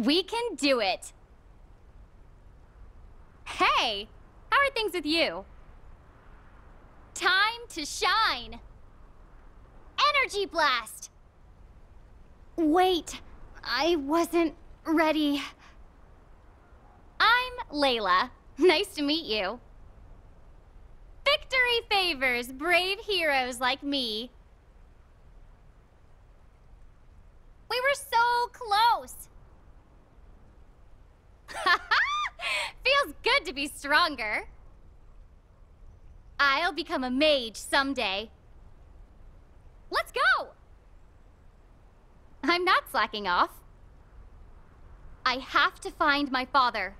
We can do it. Hey, how are things with you? Time to shine. Energy blast. Wait, I wasn't ready. I'm Layla. Nice to meet you. Victory favors brave heroes like me. To be stronger. I'll become a mage someday. Let's go! I'm not slacking off. I have to find my father.